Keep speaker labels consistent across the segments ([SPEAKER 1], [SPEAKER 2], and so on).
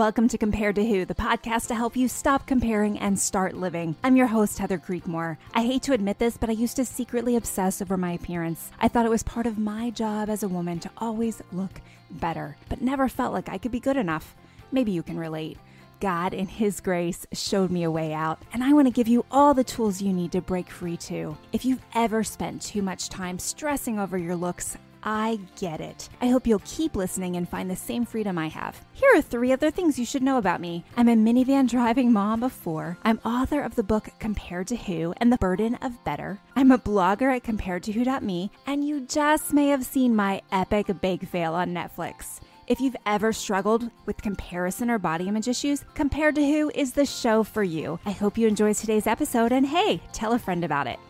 [SPEAKER 1] Welcome to Compared to Who, the podcast to help you stop comparing and start living. I'm your host, Heather Creekmore. I hate to admit this, but I used to secretly obsess over my appearance. I thought it was part of my job as a woman to always look better, but never felt like I could be good enough. Maybe you can relate. God, in His grace, showed me a way out, and I want to give you all the tools you need to break free too. If you've ever spent too much time stressing over your looks, I get it. I hope you'll keep listening and find the same freedom I have. Here are three other things you should know about me. I'm a minivan driving mom of four. I'm author of the book Compared to Who and the Burden of Better. I'm a blogger at comparedtowho.me, and you just may have seen my epic bake fail on Netflix. If you've ever struggled with comparison or body image issues, Compared to Who is the show for you. I hope you enjoyed today's episode, and hey, tell a friend about it.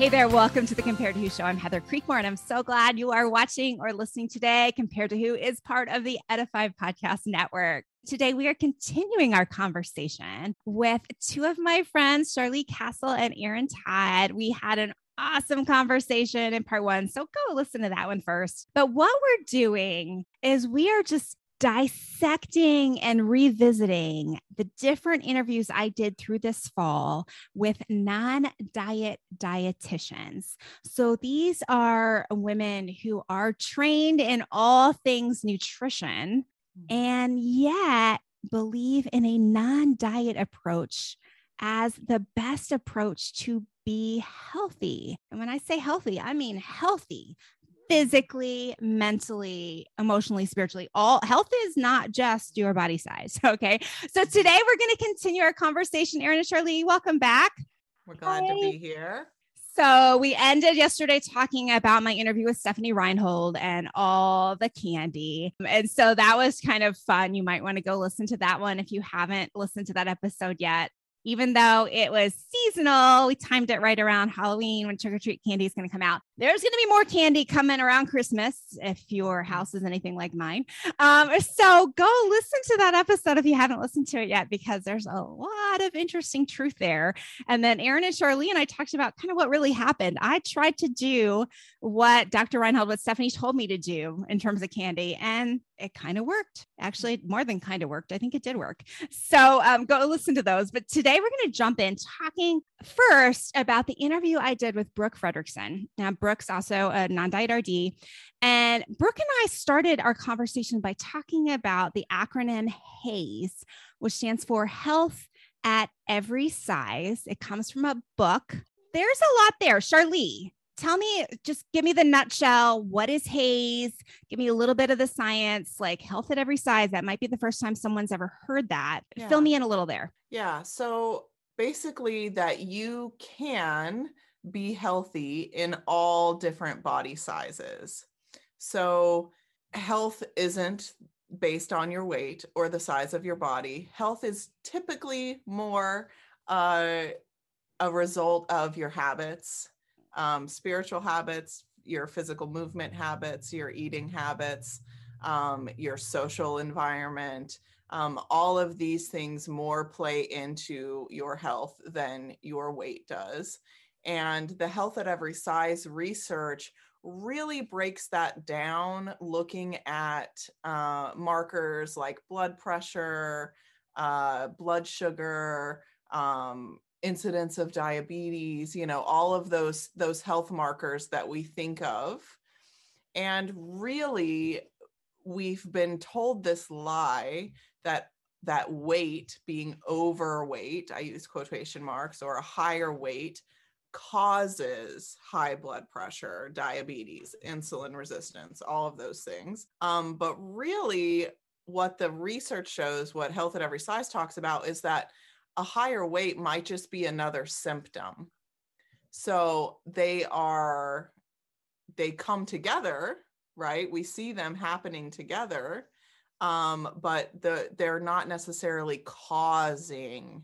[SPEAKER 1] Hey there, welcome to the Compared to Who show. I'm Heather Creekmore, and I'm so glad you are watching or listening today. Compared to Who is part of the Edify Podcast Network. Today, we are continuing our conversation with two of my friends, Char-Lee Cassel and Erin Todd. We had an awesome conversation in part one. So go listen to that one first. But what we're doing is we are just dissecting and revisiting the different interviews I did through this fall with non diet dietitians. So these are women who are trained in all things nutrition mm-hmm. and yet believe in a non diet approach as the best approach to be healthy. And when I say healthy, I mean healthy, physically, mentally, emotionally, spiritually. All health is not just your body size. Okay. So today we're going to continue our conversation. Erin and Char-Lee, welcome back.
[SPEAKER 2] We're glad Hi. to be here.
[SPEAKER 1] So we ended yesterday talking about my interview with Stephanie Reinhold and all the candy. And so that was kind of fun. You might want to go listen to that one if you haven't listened to that episode yet even though it was seasonal, we timed it right around Halloween when trick or treat candy is going to come out. There's going to be more candy coming around Christmas if your house is anything like mine. Um, so go listen to that episode if you haven't listened to it yet, because there's a lot of interesting truth there. And then Erin and Char-Lee and I talked about kind of what really happened. I tried to do what Dr. Reinhold, what Stephanie told me to do in terms of candy, and it kind of worked. Actually, more than kind of worked. I think it did work. So um, go listen to those. But today we're going to jump in talking first about the interview I did with Brooke Frederickson. Now, Brooke's also a non diet RD. And Brooke and I started our conversation by talking about the acronym HAES, which stands for Health at Every Size. It comes from a book. There's a lot there. Char-Lee, tell me, just give me the nutshell. What is HAES? Give me a little bit of the science, like health at every size. That might be the first time someone's ever heard that. Yeah. Fill me in a little there.
[SPEAKER 2] Yeah. So basically, that you can be healthy in all different body sizes. So, health isn't based on your weight or the size of your body. Health is typically more uh, a result of your habits um, spiritual habits, your physical movement habits, your eating habits, um, your social environment. Um, all of these things more play into your health than your weight does. And the health at every size research really breaks that down, looking at uh, markers like blood pressure, uh, blood sugar, um, incidence of diabetes you know all of those those health markers that we think of. And really we've been told this lie that that weight being overweight i use quotation marks or a higher weight causes high blood pressure diabetes insulin resistance all of those things um, but really what the research shows what health at every size talks about is that a higher weight might just be another symptom. So they are, they come together, right? We see them happening together, um, but the they're not necessarily causing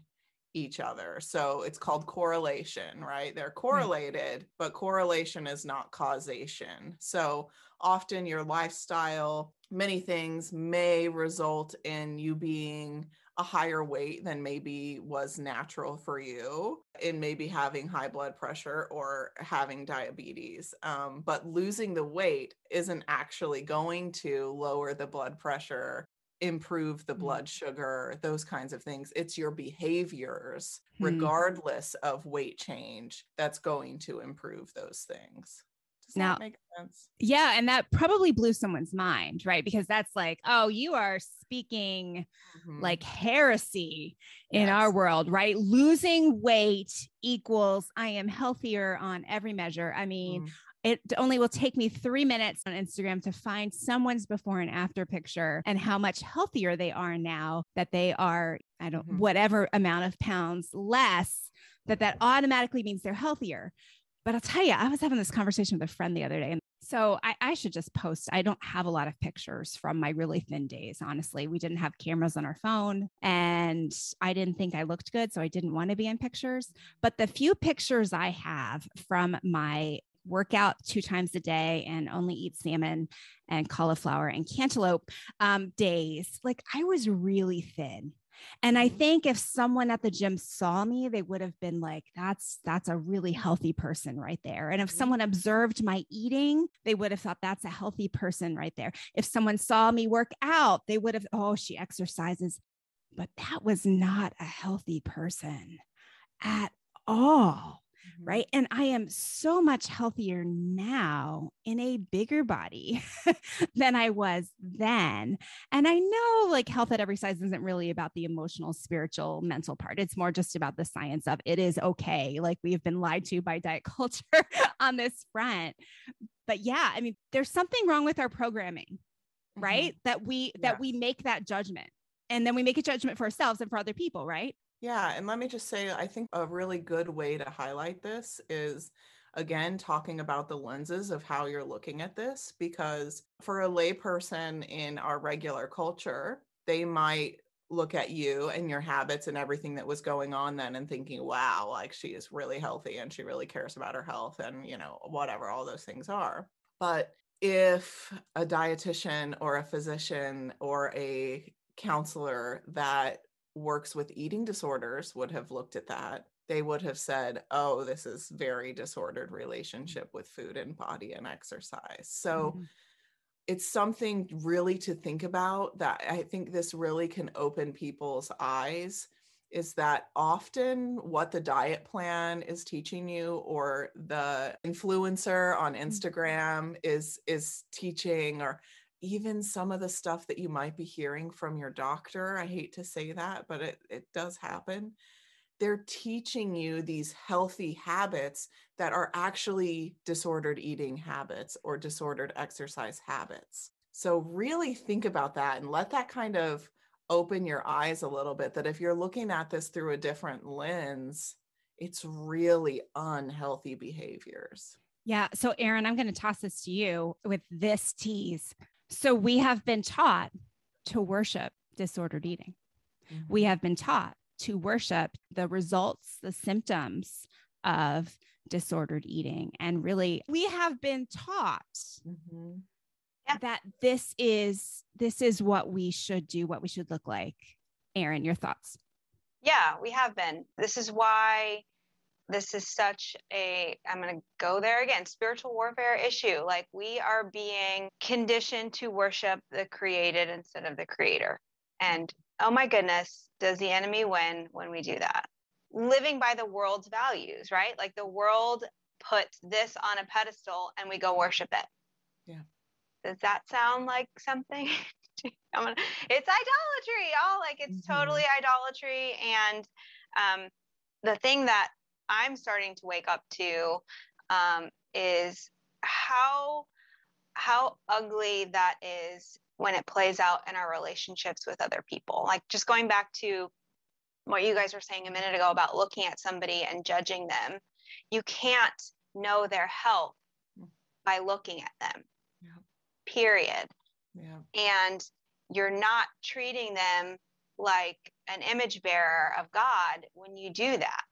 [SPEAKER 2] each other. So it's called correlation, right? They're correlated, but correlation is not causation. So often your lifestyle, many things may result in you being a higher weight than maybe was natural for you in maybe having high blood pressure or having diabetes. Um, but losing the weight isn't actually going to lower the blood pressure improve the mm-hmm. blood sugar, those kinds of things. It's your behaviors, mm-hmm. regardless of weight change, that's going to improve those things. Does now, that make sense?
[SPEAKER 1] Yeah. And that probably blew someone's mind, right? Because that's like, oh, you are speaking mm-hmm. like heresy in yes. our world, right? Losing weight equals I am healthier on every measure. I mean, mm it only will take me three minutes on Instagram to find someone's before and after picture and how much healthier they are now that they are, I don't, mm-hmm. whatever amount of pounds less, that that automatically means they're healthier. But I'll tell you, I was having this conversation with a friend the other day. And so I, I, should just post. I don't have a lot of pictures from my really thin days. Honestly, we didn't have cameras on our phone and I didn't think I looked good. So I didn't want to be in pictures. But the few pictures I have from my work out two times a day and only eat salmon and cauliflower and cantaloupe um, days, like I was really thin. And I mm-hmm. think if someone at the gym saw me, they would have been like, that's that's a really healthy person right there. And if mm-hmm. someone observed my eating, they would have thought that's a healthy person right there. If someone saw me work out, they would have, oh, she exercises. But that was not a healthy person at all mm-hmm. right? And I am so much healthier now in a bigger body than I was then. And I know like health at every size isn't really about the emotional, spiritual, mental part. It's more just about the science of it is okay. Like we have been lied to by diet culture on this front. But yeah, I mean, there's something wrong with our programming, right? Mm-hmm. That we that we make that judgment and then we make a judgment for ourselves and for other people, right?
[SPEAKER 2] Yeah. And let me just say, I think a really good way to highlight this is again talking about the lenses of how you're looking at this because for a layperson in our regular culture they might look at you and your habits and everything that was going on then and thinking wow like she is really healthy and she really cares about her health and you know whatever all those things are but if a dietitian or a physician or a counselor that works with eating disorders would have looked at that they would have said oh this is very disordered relationship with food and body and exercise so mm-hmm. it's something really to think about that i think this really can open people's eyes is that often what the diet plan is teaching you or the influencer on mm-hmm. Instagram is is teaching or even some of the stuff that you might be hearing from your doctor i hate to say that but it, it does happen they're teaching you these healthy habits that are actually disordered eating habits or disordered exercise habits so really think about that and let that kind of open your eyes a little bit that if you're looking at this through a different lens it's really unhealthy behaviors
[SPEAKER 1] yeah. So, Erin, I'm going to toss this to you with this tease. So we have been taught to worship disordered eating. Mm-hmm. We have been taught to worship the results, the symptoms of disordered eating. And really, we have been taught mm-hmm. that this is this is what we should do, what we should look like. Erin, your thoughts?
[SPEAKER 3] Yeah, we have been. This is why this is such a i'm going to go there again spiritual warfare issue. Like we are being conditioned to worship the created instead of the creator. And oh my goodness does the enemy win when we do that? Living by the world's values right? Like the world puts this on a pedestal and we go worship it.
[SPEAKER 2] Yeah.
[SPEAKER 3] Does that sound like something? Gonna, it's idolatry y'all. Like it's mm-hmm. totally idolatry. And um, the thing that I'm starting to wake up to um, is how how ugly that is when it plays out in our relationships with other people. Like just going back to what you guys were saying a minute ago about looking at somebody and judging them. You can't know their health by looking at them. Yeah. Period. Yeah. And you're not treating them like an image bearer of God when you do that.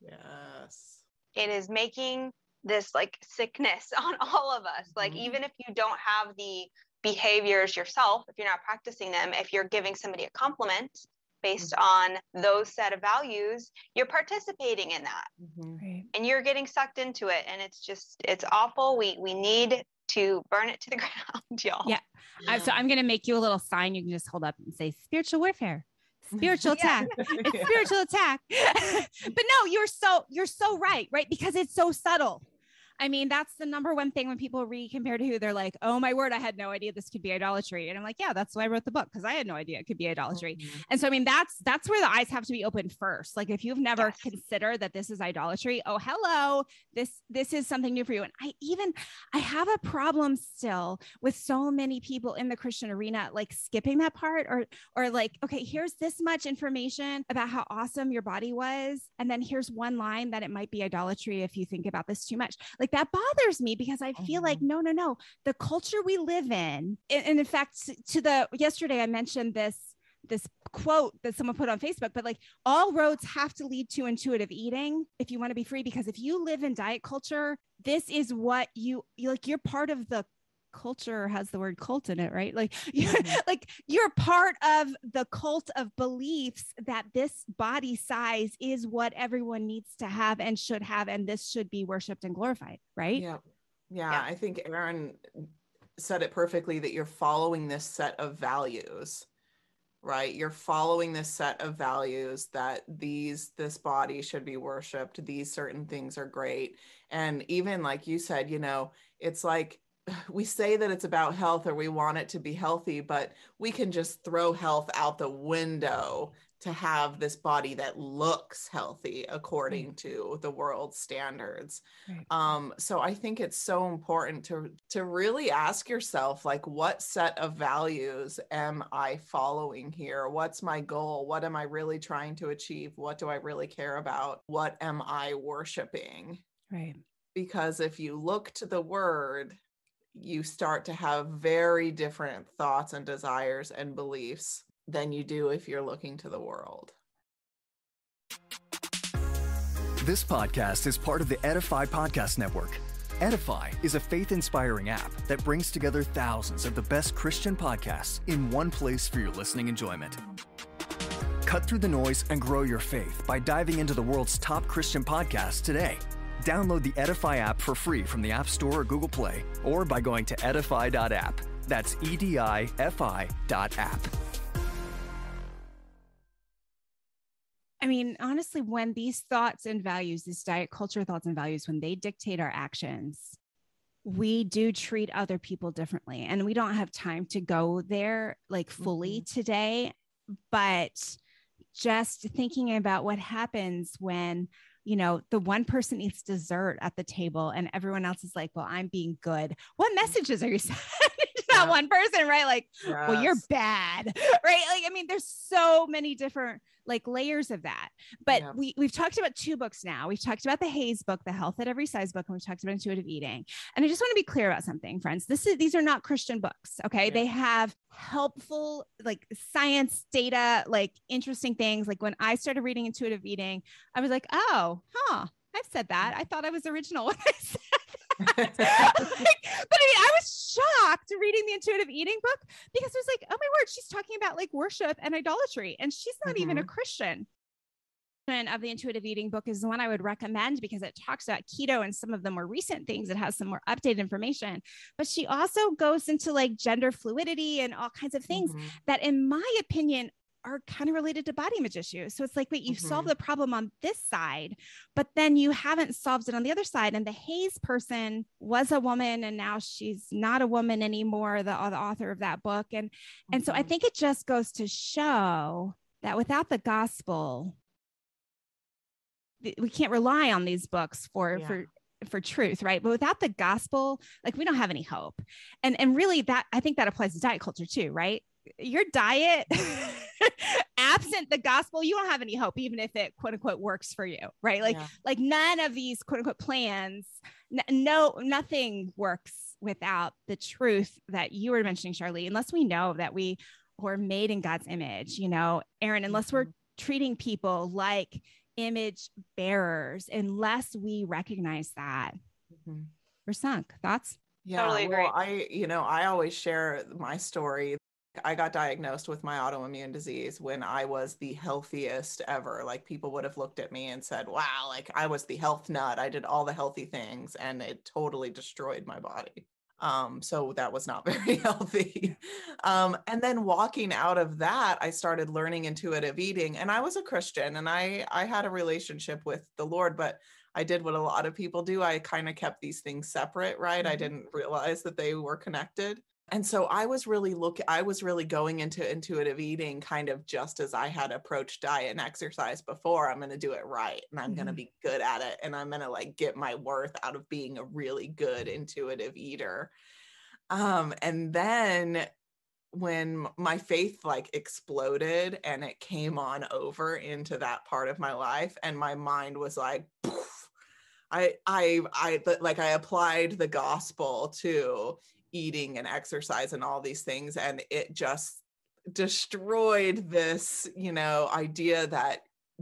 [SPEAKER 2] Yes.
[SPEAKER 3] It is making this like sickness on all of us. Like, mm-hmm. even if you don't have the behaviors yourself, if you're not practicing them, if you're giving somebody a compliment, based on those set of values, you're participating in that.
[SPEAKER 2] Mhm.
[SPEAKER 1] Right.
[SPEAKER 3] And you're getting sucked into it. And it's just, it's awful. We we need to burn it to the ground, y'all.
[SPEAKER 1] Yeah. Uh, so I'm going to make you a little sign you can just hold up and say spiritual warfare. Spiritual attack. It's spiritual attack. but no, you're so you're so right, right? Because it's so subtle. I mean, that's the number one thing when people read compared to who they're like, oh my word, I had no idea this could be idolatry. And I'm like, yeah, that's why I wrote the book because I had no idea it could be idolatry.
[SPEAKER 2] Mhm.
[SPEAKER 1] And so, I mean, that's that's where the eyes have to be open first. Like, if you've never
[SPEAKER 3] Yes.
[SPEAKER 1] considered that this is idolatry, oh hello, this this is something new for you. And I even I have a problem still with so many people in the Christian arena, like skipping that part, or or like, okay, here's this much information about how awesome your body was, and then here's one line that it might be idolatry if you think about this too much. Like that bothers me because I feel like mm-hmm. no, no, no, the culture we live in, and in fact, to the yesterday I mentioned this this quote that someone put on Facebook, but like all roads have to lead to intuitive eating if you want to be free. Because if you live in diet culture, this is what you like. You're part of the culture has the word cult in it, right? Like you're
[SPEAKER 2] Mhm.
[SPEAKER 1] like you're part of the cult of beliefs that this body size is what everyone needs to have and should have, and this should be worshipped and glorified, right?
[SPEAKER 2] Yeah. yeah.
[SPEAKER 3] Yeah.
[SPEAKER 2] I think Erin said it perfectly that you're following this set of values, right? You're following this set of values that these, this body should be worshiped. These certain things are great. And even like you said, you know, it's like we say that it's about health or we want it to be healthy, but we can just throw health out the window to have this body that looks healthy according to the world's standards.
[SPEAKER 1] Right.
[SPEAKER 2] um so i think it's so important to to really ask yourself like what set of values am i following here? What's my goal? What am i really trying to achieve? What do i really care about? What am i worshiping?
[SPEAKER 1] Right.
[SPEAKER 2] because if you look to the word you start to have very different thoughts and desires and beliefs than you do if you're looking to the world
[SPEAKER 4] This podcast is part of the Edify Podcast Network. Edify is a faith inspiring app that brings together thousands of the best Christian podcasts in one place for your listening enjoyment. Cut through the noise and grow your faith by diving into the world's top Christian podcasts today. Download the Edify app for free from the App Store or Google Play, or by going to edify.app. That's E D I F I dot app.
[SPEAKER 1] I mean, honestly, when these thoughts and values, these diet culture thoughts and values, when they dictate our actions, we do treat other people differently. And we don't have time to go there like fully mm-hmm. today. But just thinking about what happens when, you know, the one person eats dessert at the table and everyone else is like, well, I'm being good. What messages are you that one person, right? Like, well you're bad right? Like i mean there's so many different like layers of that. But
[SPEAKER 2] Yeah.
[SPEAKER 1] we we've talked about two books now. We've talked about the HAES book the health at every size book and we've talked about intuitive eating. And i just want to be clear about something friends. This is these are not christian books okay?
[SPEAKER 2] Yeah.
[SPEAKER 1] they have helpful like science data like interesting things. Like when i started reading intuitive eating i was like oh huh i've said that. Mm. I thought i was original. when i said but I mean, I was shocked reading the intuitive eating book because it was like, oh my word, she's talking about like worship and idolatry, and she's not even a Christian. Of the intuitive eating book is the one I would recommend because it talks about keto and some of the more recent things. It has some more updated information, but she also goes into like gender fluidity and all kinds of things
[SPEAKER 2] Mhm.
[SPEAKER 1] that, in my opinion, are kind of related to body image issues. So it's like, wait, you
[SPEAKER 2] Mhm.
[SPEAKER 1] solved the problem on this side, but then you haven't solved it on the other side. And the HAES person was a woman, and now she's not a woman anymore. The, the author of that book, and and so I
[SPEAKER 2] Mhm.
[SPEAKER 1] think it just goes to show that without the gospel, we can't rely on these books for
[SPEAKER 2] Yeah.
[SPEAKER 1] for for truth right but without the gospel like we don't have any hope and and really that i think that applies to diet culture too right your diet absent the gospel you don't have any hope even if it quote unquote works for you right like
[SPEAKER 2] Yeah.
[SPEAKER 1] like none of these quote unquote plans n- no nothing works without the truth that you were mentioning Char-Lee unless we know that we were made in god's image you know Erin unless we're
[SPEAKER 2] Mhm.
[SPEAKER 1] treating people like image bearers unless we recognize that
[SPEAKER 2] Mhm.
[SPEAKER 1] we're sunk thoughts
[SPEAKER 2] Yeah,
[SPEAKER 3] Totally agree.
[SPEAKER 2] well, I, you know, I always share my story. I got diagnosed with my autoimmune disease when I was the healthiest ever. Like people would have looked at me and said, wow, like I was the health nut. I did all the healthy things and it totally destroyed my body. Um, so that was not very healthy. Um, and then walking out of that, I started learning intuitive eating. And I was a Christian and I I had a relationship with the Lord, but I did what a lot of people do. I kind of kept these things separate, right? Mm-hmm. I didn't realize that they were connected and so i was really look i was really going into intuitive eating kind of just as i had approached diet and exercise before i'm going to do it right and i'm mm-hmm. going to be good at it and i'm going to like get my worth out of being a really good intuitive eater um and then when my faith like exploded and it came on over into that part of my life and my mind was like poof, I I I like I applied the gospel to eating and exercise and all these things and it just destroyed this you know idea that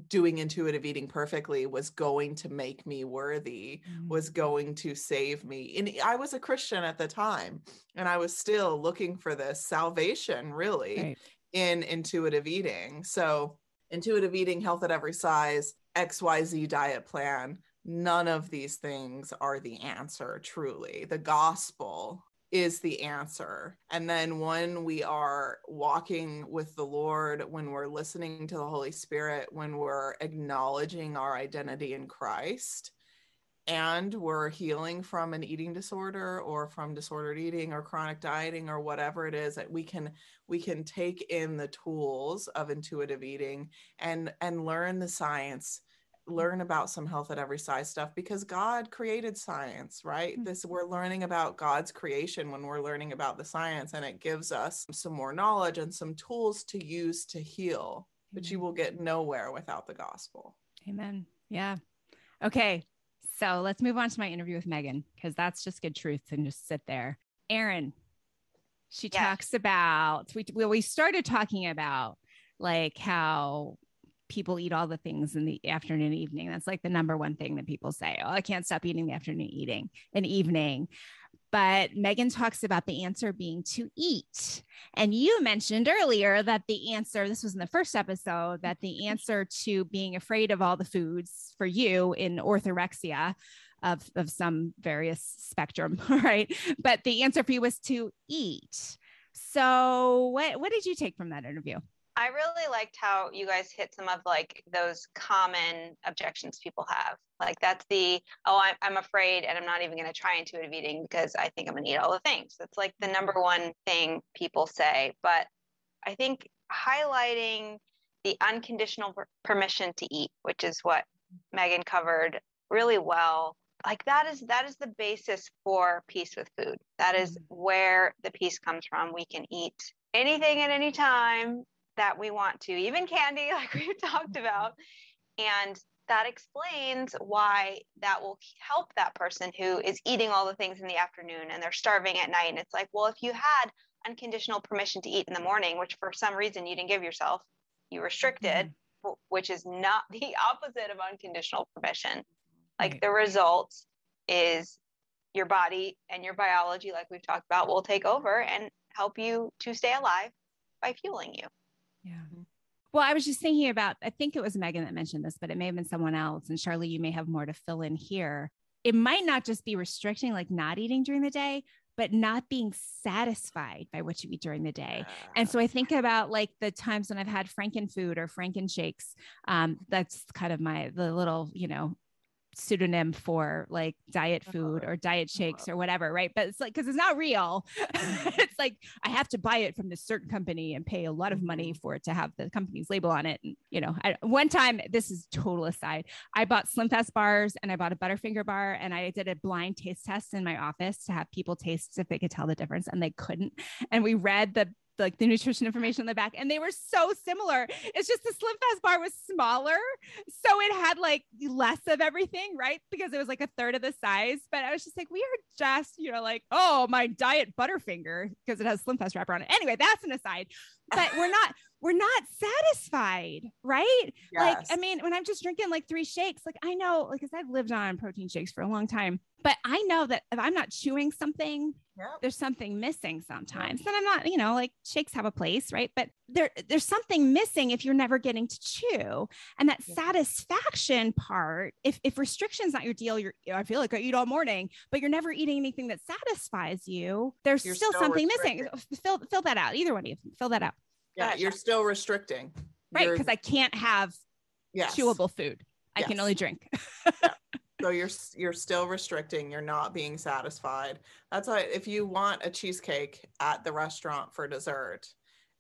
[SPEAKER 2] doing intuitive eating perfectly was going to make me worthy mm-hmm. was going to save me and i was a christian at the time and i was still looking for this salvation really right. in intuitive eating so intuitive eating health at every size xyz diet plan none of these things are the answer truly the gospel is the answer. And then when we are walking with the Lord, when we're listening to the Holy Spirit, when we're acknowledging our identity in Christ, and we're healing from an eating disorder or from disordered eating or chronic dieting or whatever it is that we can we can take in the tools of intuitive eating and and learn the science learn about some health at every size stuff because God created science, right? Mm-hmm. This we're learning about God's creation when we're learning about the science and it gives us some more knowledge and some tools to use to heal. But you will get nowhere without the gospel.
[SPEAKER 1] Amen. Yeah. Okay. So let's move on to my interview with Megan because that's just good truth and just sit there. Erin, she yeah. talks about we we started talking about like how people eat all the things in the afternoon and evening. That's like the number one thing that people say. Oh, I can't stop eating the afternoon eating and evening. But Megan talks about the answer being to eat. And you mentioned earlier that the answer, this was in the first episode, that the answer to being afraid of all the foods for you in orthorexia of, of some various spectrum, right? But the answer for you was to eat. So what, what did you take from that interview?
[SPEAKER 3] I really liked how you guys hit some of like those common objections people have. Like that's the oh I'm I'm afraid and I'm not even going to try intuitive eating because I think I'm going to eat all the things. That's like the number one thing people say. But I think highlighting the unconditional permission to eat, which is what Megan covered really well. Like that is that is the basis for peace with food. That is mm-hmm. where the peace comes from. We can eat anything at any time that we want to, even candy, like we've talked mm-hmm. about. And that explains why that will help that person who is eating all the things in the afternoon and they're starving at night. And it's like, well, if you had unconditional permission to eat in the morning, which for some reason you didn't give yourself, you restricted, mm-hmm. which is not the opposite of unconditional permission. Like right. the result is your body and your biology, like we've talked about, will take over and help you to stay alive by fueling you.
[SPEAKER 1] Well, I was just thinking about, I think it was Megan that mentioned this, but it may have been someone else. And Char-Lee, you may have more to fill in here. It might not just be restricting, like not eating during the day, but not being satisfied by what you eat during the day. And so I think about like the times when I've had Franken food or Franken shakes. Um, that's kind of my the little, you know, pseudonym for like diet food or diet shakes or whatever, right? But it's like because it's not real. it's like I have to buy it from this certain company and pay a lot of money mm-hmm. for it to have the company's label on it. And you know, I, one time this is total aside, I bought Slim Fast bars and I bought a Butterfinger bar and I did a blind taste test in my office to have people taste if they could tell the difference, and they couldn't. And we read the like the nutrition information on the back and they were so similar. It's just the slim fast bar was smaller so it had like less of everything right? Because it was like a third of the size but i was just like we are just you know like oh my diet butterfinger because it has slim fast wrapper on it. Anyway that's an aside but we're not we're not satisfied, right? Like, I mean, when I'm just drinking like three shakes, like I know, like, cause I've lived on protein shakes for a long time, but I know that if I'm not chewing something,
[SPEAKER 2] Yep.
[SPEAKER 1] there's something missing sometimes. Then I'm not, you know, like shakes have a place, right? But there, there's something missing if you're never getting to chew. And that
[SPEAKER 2] Yeah.
[SPEAKER 1] satisfaction part, if if restriction's not your deal, you're I feel like I eat all morning, but you're never eating anything that satisfies you, there's still,
[SPEAKER 2] still
[SPEAKER 1] something missing. Fill fill that out. Either one of you, fill that out.
[SPEAKER 2] Yeah, you're still restricting.
[SPEAKER 1] Right. Because I can't have
[SPEAKER 2] yes.
[SPEAKER 1] chewable food. I can only drink.
[SPEAKER 2] So you're you're still restricting. You're not being satisfied. That's why if you want a cheesecake at the restaurant for dessert,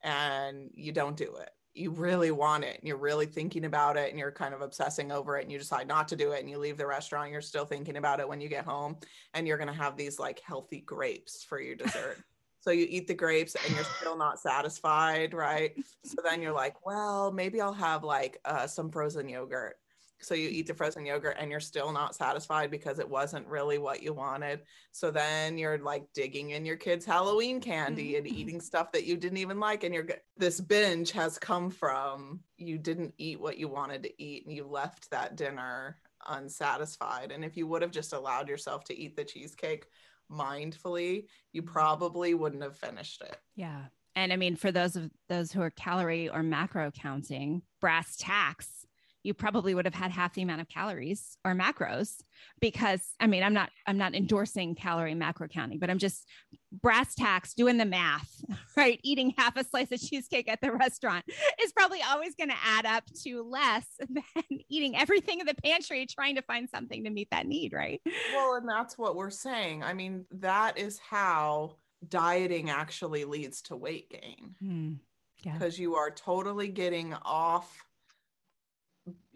[SPEAKER 2] and you don't do it, you really want it, and you're really thinking about it, and you're kind of obsessing over it, and you decide not to do it, and you leave the restaurant. You're still thinking about it when you get home, and you're gonna have these like healthy grapes for your dessert. So you eat the grapes and you're still not satisfied, right? So then you're like, well, maybe I'll have like uh, some frozen yogurt. So you eat the frozen yogurt and you're still not satisfied because it wasn't really what you wanted. So then you're like digging in your kids' Halloween candy and eating stuff that you didn't even like. And you're this binge has come from you didn't eat what you wanted to eat and you left that dinner unsatisfied. And if you would have just allowed yourself to eat the cheesecake mindfully, you probably wouldn't have finished it.
[SPEAKER 1] Yeah. And I mean, for those of those who are calorie or macro counting, brass tacks, you probably would have had half the amount of calories or macros because I mean, I'm not I'm not endorsing calorie macro counting, but I'm just brass tacks doing the math, right? Eating half a slice of cheesecake at the restaurant is probably always going to add up to less than eating everything in the pantry trying to find something to meet that need, right?
[SPEAKER 2] Well, and that's what we're saying. I mean, that is how dieting actually leads to weight gain hmm.
[SPEAKER 1] Yeah.
[SPEAKER 2] because you are totally getting off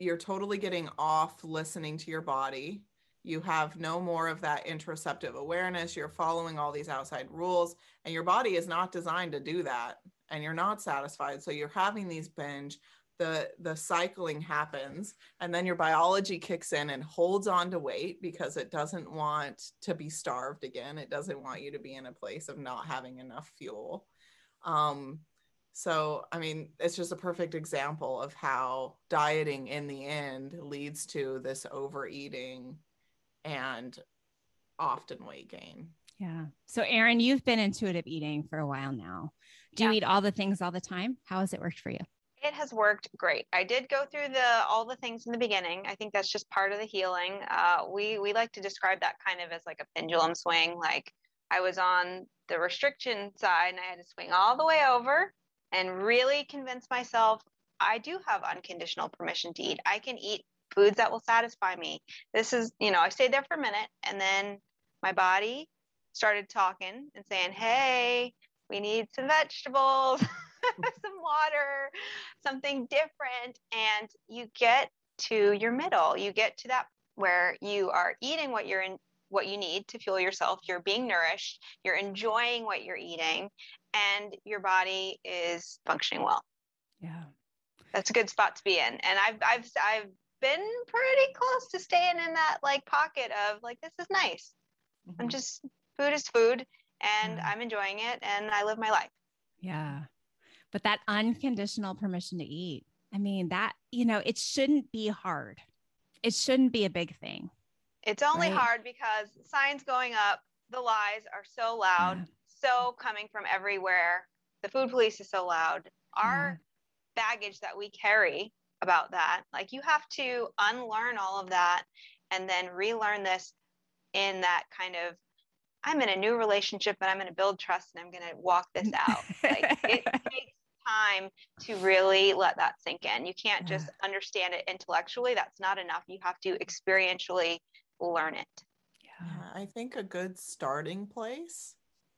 [SPEAKER 2] you're totally getting off listening to your body. You have no more of that interoceptive awareness. You're following all these outside rules, and your body is not designed to do that. And you're not satisfied. So you're having these binge. The, the cycling happens and then your biology kicks in and holds on to weight because it doesn't want to be starved again it doesn't want you to be in a place of not having enough fuel um, so, I mean, it's just a perfect example of how dieting in the end leads to this overeating and often weight gain.
[SPEAKER 1] Yeah. So, Erin, you've been intuitive eating for a while now. Do you eat all the things all the time? How has it worked for you?
[SPEAKER 3] It has worked great. I did go through the all the things in the beginning. I think that's just part of the healing. Uh, we we like to describe that kind of as like a pendulum swing. Like I was on the restriction side and I had to swing all the way over and really convince myself I do have unconditional permission to eat. I can eat foods that will satisfy me. This is, you know, I stayed there for a minute and then my body started talking and saying, "Hey, we need some vegetables." some water, something different, and you get to your middle. You get to that where you are eating what you're in what you need to fuel yourself. You're being nourished, you're enjoying what you're eating, and your body is functioning well.
[SPEAKER 1] Yeah.
[SPEAKER 3] That's a good spot to be in. And I've I've I've been pretty close to staying in that like pocket of like this is nice. I'm mm-hmm. just food is food and
[SPEAKER 1] Yeah.
[SPEAKER 3] I'm enjoying it and I live my life.
[SPEAKER 1] Yeah. But that unconditional permission to eat, I mean, that, you know, it shouldn't be hard. It shouldn't be a big thing.
[SPEAKER 3] It's only
[SPEAKER 1] Right.
[SPEAKER 3] hard because signs going up, the lies are so loud,
[SPEAKER 1] Yeah.
[SPEAKER 3] So coming from everywhere. The food police is so loud. Our mm-hmm. baggage that we carry about that, like you have to unlearn all of that and then relearn this in that kind of I'm in a new relationship and I'm going to build trust and I'm going to walk this out. like it takes time to really let that sink in. You can't just understand it intellectually. That's not enough. You have to experientially learn it.
[SPEAKER 1] Yeah.
[SPEAKER 2] Yeah, I think a good starting place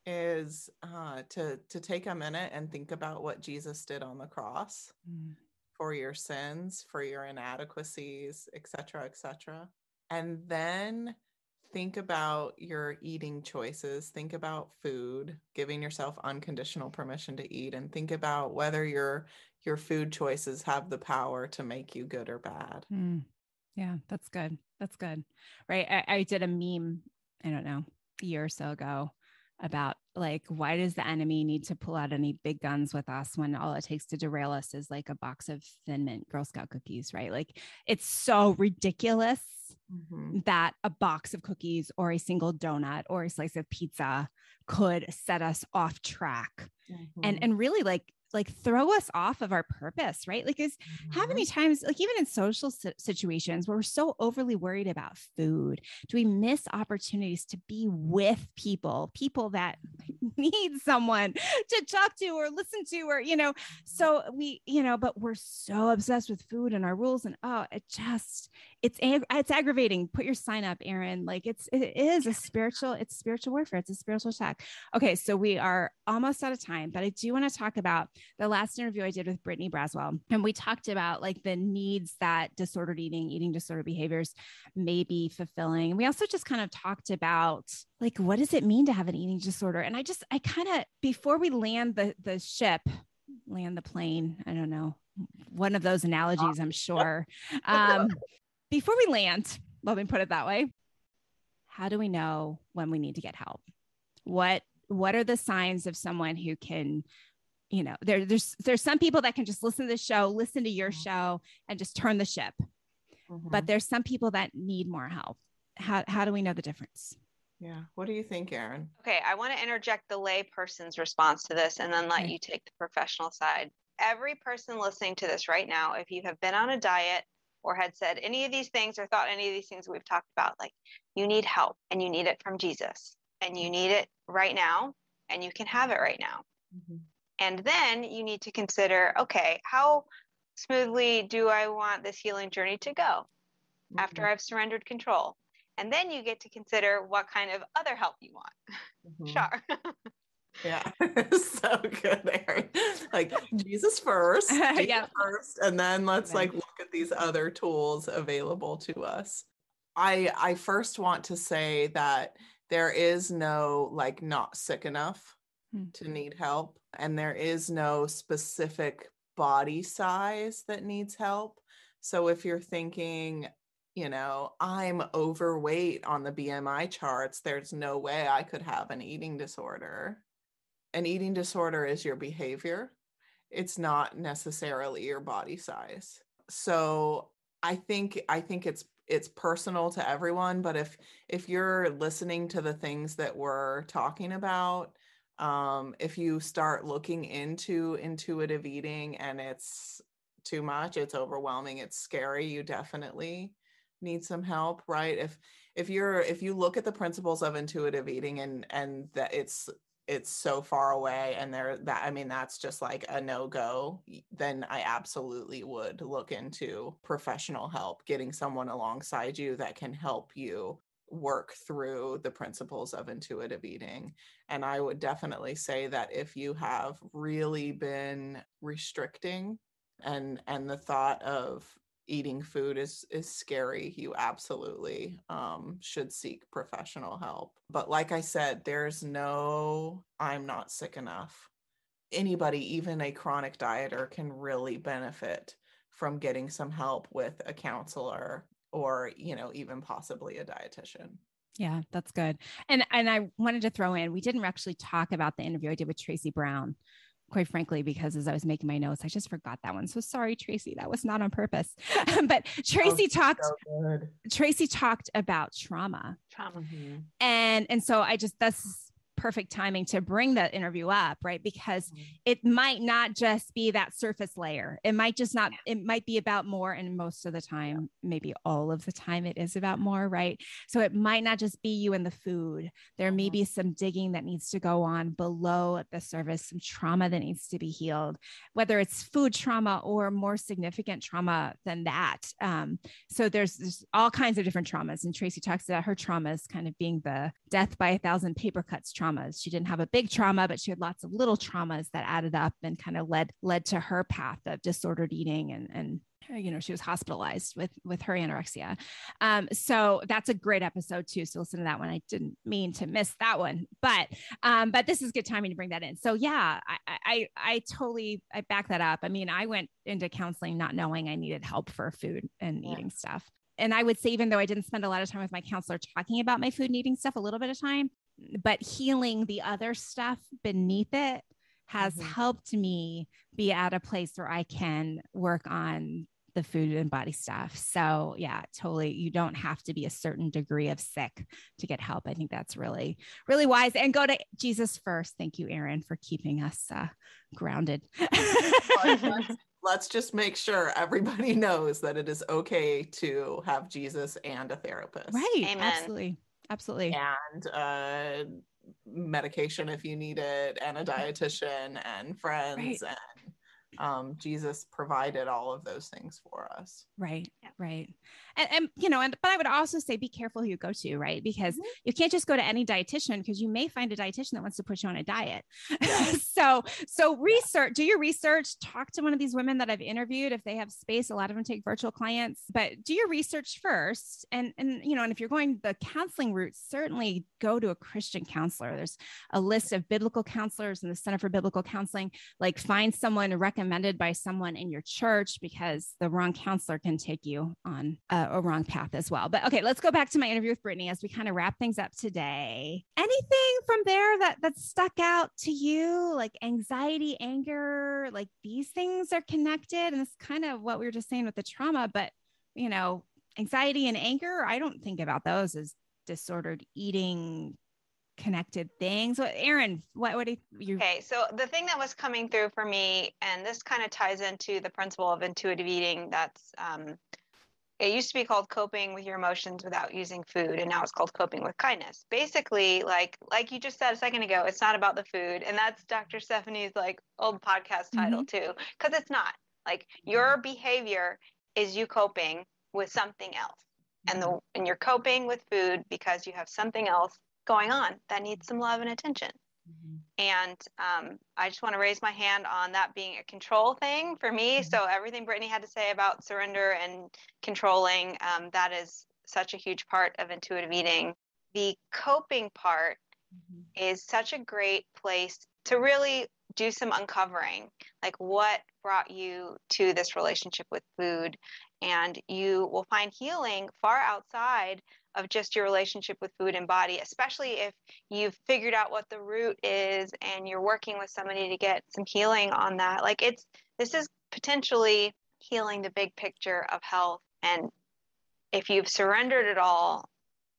[SPEAKER 2] is uh, to to take a minute and think about what Jesus did on the cross
[SPEAKER 1] Mm.
[SPEAKER 2] for your sins, for your inadequacies, etc., etc. And then think about your eating choices, think about food, giving yourself unconditional permission to eat and think about whether your your food choices have the power to make you good or bad.
[SPEAKER 1] Mm. Yeah, that's good. That's good. Right. I, I did a meme, I don't know, a year or so ago about like why does the enemy need to pull out any big guns with us when all it takes to derail us is like a box of thin mint girl scout cookies right like it's so ridiculous mm-hmm. that a box of cookies or a single donut or a slice of pizza could set us off track mm-hmm. and and really like like throw us off of our purpose, right? Like, is mm-hmm. how many times, like, even in social situations where we're so overly worried about food, do we miss opportunities to be with people, people that need someone to talk to or listen to, or, you know, so we, you know, but we're so obsessed with food and our rules. And oh, it just, it's, it's aggravating. Put your sign up, Erin. Like, it's, it is a spiritual, it's spiritual warfare. It's a spiritual attack. Okay. So we are almost out of time, but I do want to talk about the last interview I did with Brittany Braswell, and we talked about like the needs that disordered eating, eating disorder behaviors may be fulfilling. And we also just kind of talked about like what does it mean to have an eating disorder? And I just I kind of before we land the the ship, land the plane, I don't know, one of those analogies, I'm sure. Um, before we land, let me put it that way. How do we know when we need to get help? What what are the signs of someone who can you know there, there's there's some people that can just listen to the show listen to your mm-hmm. show and just turn the ship mm-hmm. but there's some people that need more help how, how do we know the difference
[SPEAKER 2] yeah what do you think Erin
[SPEAKER 3] okay i want to interject the lay person's response to this and then let okay. you take the professional side every person listening to this right now if you have been on a diet or had said any of these things or thought any of these things we've talked about like you need help and you need it from jesus and you need it right now and you can have it right now mm-hmm. And then you need to consider okay, how smoothly do I want this healing journey to go mm-hmm. after I've surrendered control? And then you get to consider what kind of other help you want. Mm-hmm. Sure.
[SPEAKER 2] yeah, so good, Erin. Like Jesus first, Jesus yeah. first, and then let's like look at these other tools available to us. I I first want to say that there is no like not sick enough mm. to need help and there is no specific body size that needs help. So if you're thinking, you know, I'm overweight on the BMI charts, there's no way I could have an eating disorder. An eating disorder is your behavior, it's not necessarily your body size. So I think I think it's it's personal to everyone, but if if you're listening to the things that we're talking about um, if you start looking into intuitive eating and it's too much it's overwhelming it's scary you definitely need some help right if if you're if you look at the principles of intuitive eating and and that it's it's so far away and there that i mean that's just like a no-go then i absolutely would look into professional help getting someone alongside you that can help you work through the principles of intuitive eating. And I would definitely say that if you have really been restricting and and the thought of eating food is is scary you absolutely um, should seek professional help. But like i said there's no i'm not sick enough. Anybody even a chronic dieter can really benefit from getting some help with a counselor or you know even possibly a dietitian.
[SPEAKER 1] Yeah that's good. And and i wanted to throw in we didn't actually talk about the interview i did with tracy brown quite frankly because as i was making my notes i just forgot that one. So sorry tracy that was not on purpose. But tracy oh, talked so tracy talked about trauma.
[SPEAKER 3] Trauma. Mm-hmm.
[SPEAKER 1] and and so i just that's perfect timing to bring that interview up, right? Because mm-hmm. it might not just be that surface layer. It might just not, it might be about more. And most of the time, maybe all of the time, it is about more, right? So it might not just be you and the food. There may mm-hmm. be some digging that needs to go on below the surface, some trauma that needs to be healed, whether it's food trauma or more significant trauma than that. Um, so there's, there's all kinds of different traumas. And Tracy talks about her traumas kind of being the death by a thousand paper cuts trauma traumas. She didn't have a big trauma, but she had lots of little traumas that added up and kind of led led to her path of disordered eating and and you know she was hospitalized with with her anorexia. Um so that's a great episode too so listen to that one. I didn't mean to miss that one but um but this is good timing to bring that in. So yeah i i i totally i back that up. I mean i went into counseling not knowing i needed help for food and yeah. eating stuff. And I would say, even though I didn't spend a lot of time with my counselor talking about my food and eating stuff, a little bit of time, but healing the other stuff beneath it has
[SPEAKER 2] Mhm.
[SPEAKER 1] helped me be at a place where I can work on the food and body stuff. So, yeah, totally. You don't have to be a certain degree of sick to get help. I think that's really, really wise. And go to Jesus first. Thank you, Erin, for keeping us uh, grounded.
[SPEAKER 2] Let's, let's just make sure everybody knows that it is okay to have Jesus and a therapist.
[SPEAKER 1] right.
[SPEAKER 3] Amen.
[SPEAKER 1] Absolutely. Absolutely.
[SPEAKER 2] And uh, medication if you need it, and a dietitian, and friends. And um, Jesus provided all of those things for us.
[SPEAKER 1] Right.
[SPEAKER 3] Yeah.
[SPEAKER 1] Right. And, and, you know, and, but I would also say be careful who you go to, right? Because
[SPEAKER 2] Mhm.
[SPEAKER 1] you can't just go to any dietitian because you may find a dietitian that wants to put you on a diet. So, so research, do your research, talk to one of these women that I've interviewed. If they have space, a lot of them take virtual clients, but do your research first. And, and, you know, and if you're going the counseling route, certainly go to a Christian counselor. There's a list of biblical counselors in the Center for Biblical Counseling. Like find someone recommended by someone in your church because the wrong counselor can take you on a, a wrong path as well. But okay, let's go back to my interview with Brittany as we kind of wrap things up today. Anything from there that that stuck out to you, like anxiety, anger, like these things are connected, and it's kind of what we were just saying with the trauma. But you know, anxiety and anger, I don't think about those as disordered eating connected things. What, Erin, what what do you?
[SPEAKER 3] Okay, so the thing that was coming through for me, and this kind of ties into the principle of intuitive eating. That's um, it used to be called coping with your emotions without using food, and now it's called coping with kindness. Basically, like like you just said a second ago, it's not about the food, and that's Dr. Stephanie's like old podcast title mm-hmm. too, because it's not. Like your behavior is you coping with something else, and the and you're coping with food because you have something else going on that needs some love and attention. Mm-hmm. And um, I just want to raise my hand on that being a control thing for me. So everything Brittany had to say about surrender and controlling, um, that is such a huge part of intuitive eating. The coping part is such a great place to really do some uncovering like what brought you to this relationship with food? And you will find healing far outside of just your relationship with food and body especially if you've figured out what the root is and you're working with somebody to get some healing on that. Like it's this is potentially healing the big picture of health. And if you've surrendered it all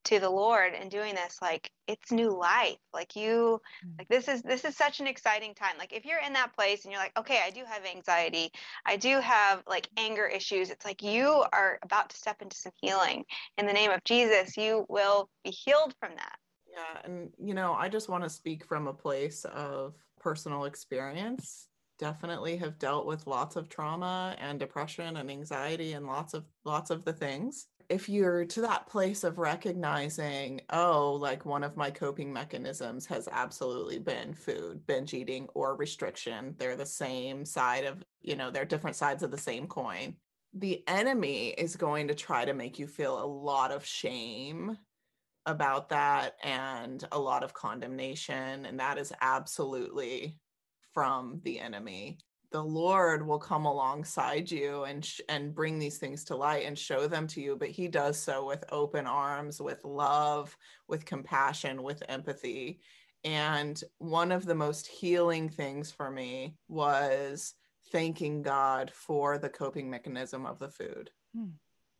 [SPEAKER 3] to the lord and doing this like it's new life like you mm. like this is this is such an exciting time like if you're in that place and you're like okay i do have anxiety i do have like anger issues it's like you are about to step into some healing in the name of jesus you will be healed from that
[SPEAKER 2] Yeah. And, you know, I just want to speak from a place of personal experience. Definitely have dealt with lots of trauma and depression and anxiety and lots of lots of the things. If you're to that place of recognizing, oh, like one of my coping mechanisms has absolutely been food, binge eating, or restriction, they're the same side of, you know, they're different sides of the same coin. The enemy is going to try to make you feel a lot of shame about that and a lot of condemnation and that is absolutely from the enemy the lord will come alongside you and sh- and bring these things to light and show them to you but he does so with open arms with love with compassion with empathy and one of the most healing things for me was thanking god for the coping mechanism of the food
[SPEAKER 1] Hmm.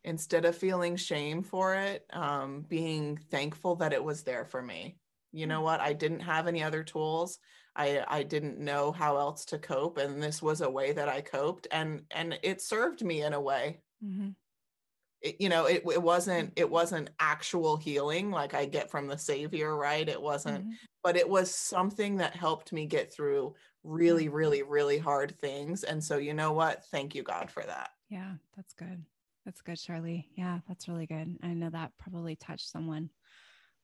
[SPEAKER 2] instead of feeling shame for it, um, being thankful that it was there for me. You know what? I didn't have any other tools. I I didn't know how else to cope, and this was a way that I coped, and and it served me in a way.
[SPEAKER 1] Mhm.
[SPEAKER 2] It, you know, it it wasn't it wasn't actual healing like I get from the Savior, right? It wasn't,
[SPEAKER 1] Mhm.
[SPEAKER 2] but it was something that helped me get through really, really, really hard things. And so, you know what? Thank you, God, for that.
[SPEAKER 1] Yeah, that's good. That's good, Char-Lee. Yeah, that's really good. I know that probably touched someone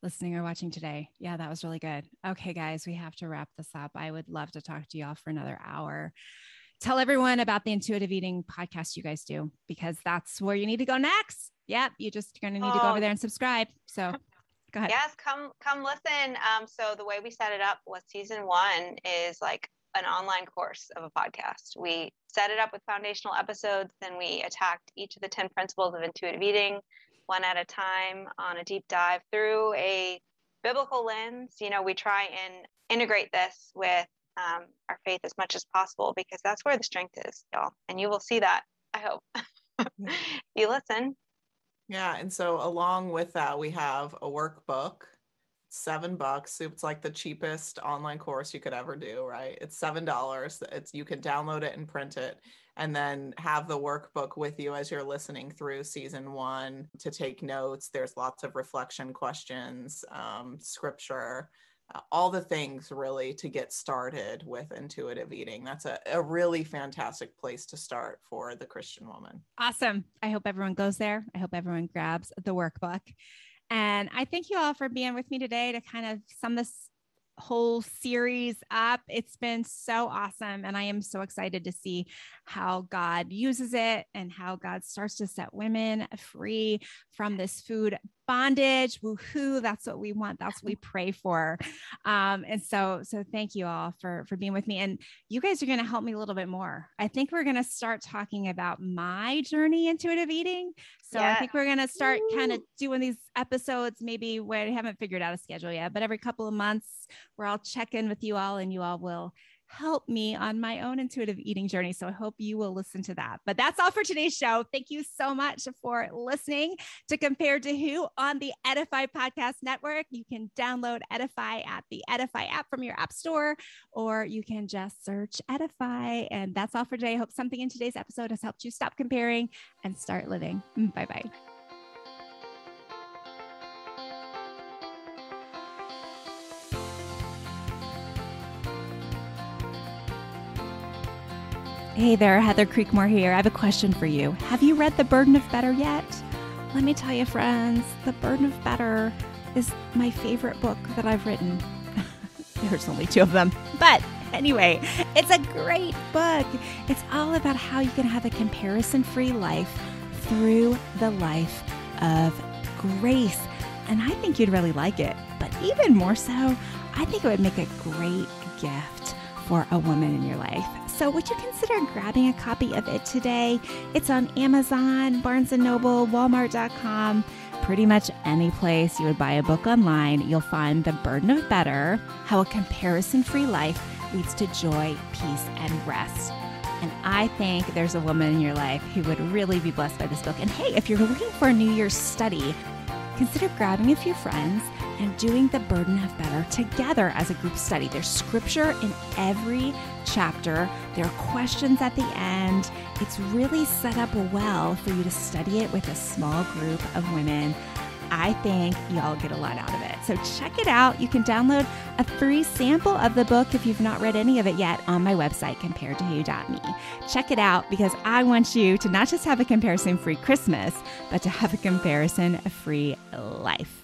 [SPEAKER 1] listening or watching today. Yeah, that was really good. Okay, guys, we have to wrap this up. I would love to talk to y'all for another hour. Tell everyone about the intuitive eating podcast you guys do because that's where you need to go next. Yep, you just going to need to go
[SPEAKER 3] Oh.
[SPEAKER 1] over there and subscribe. So go ahead.
[SPEAKER 3] Yes, come come listen. Um, so the way we set it up was season one is like an online course of a podcast. We set it up with foundational episodes, then we attacked each of the 10 principles of intuitive eating one at a time on a deep dive through a biblical lens. You know, we try and integrate this with um, our faith as much as possible because that's where the strength is, y'all. And you will see that, I hope. you listen.
[SPEAKER 2] Yeah. And so, along with that, we have a workbook, seven bucks. It's like the cheapest online course you could ever do, right? It's seven dollars. It's you can download it and print it and then have the workbook with you as you're listening through season one to take notes. There's lots of reflection questions, um, scripture, uh, all the things really to get started with intuitive eating. That's a, a really fantastic place to start for the Christian woman.
[SPEAKER 1] Awesome. I hope everyone goes there. I hope everyone grabs the workbook. And I thank you all for being with me today to kind of sum this whole series up. It's been so awesome. And I am so excited to see how God uses it and how God starts to set women free from this food bondage. Woohoo. That's what we want. That's what we pray for. Um, and so, so thank you all for, for being with me. And you guys are going to help me a little bit more. I think we're going to start talking about my journey intuitive eating. So yeah. I think we're going to start kind of doing these episodes, maybe where I haven't figured out a schedule yet, but every couple of months where I'll check in with you all and you all will help me on my own intuitive eating journey. So I hope you will listen to that. But that's all for today's show. Thank you so much for listening to Compared to Who on the Edify Podcast Network. You can download Edify at the Edify app from your app store, or you can just search Edify. And that's all for today. I hope something in today's episode has helped you stop comparing and start living. Mm, bye bye. Hey there, Heather Creekmore here. I have a question for you. Have you read The Burden of Better yet? Let me tell you, friends, The Burden of Better is my favorite book that I've written. There's only two of them. But anyway, it's a great book. It's all about how you can have a comparison free life through the life of grace. And I think you'd really like it. But even more so, I think it would make a great gift for a woman in your life. So, would you consider grabbing a copy of it today? It's on Amazon, Barnes and Noble, Walmart.com, pretty much any place you would buy a book online. You'll find The Burden of Better How a Comparison Free Life Leads to Joy, Peace, and Rest. And I think there's a woman in your life who would really be blessed by this book. And hey, if you're looking for a New Year's study, consider grabbing a few friends and doing the burden of better together as a group study. There's scripture in every chapter, there are questions at the end. It's really set up well for you to study it with a small group of women. I think y'all get a lot out of it. So check it out. You can download a free sample of the book if you've not read any of it yet on my website, comparedtowho.me. Check it out because I want you to not just have a comparison free Christmas, but to have a comparison free life.